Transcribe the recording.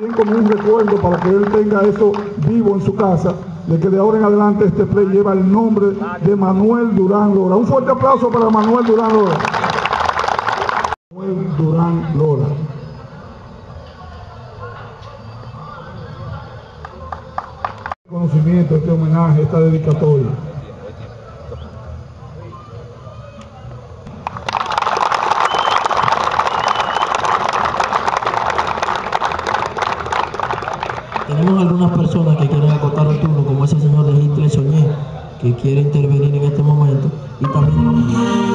Bien como un recuerdo para que él tenga eso vivo en su casa, de que de ahora en adelante este play lleva el nombre de Manuel Durán Lora. Un fuerte aplauso para Manuel Durán Lora. Manuel Durán Lora. Conocimiento, este homenaje, esta dedicatoria. Tenemos algunas personas que quieren acotar un turno, como ese señor de Hitler Soñé, que quiere intervenir en este momento. Y también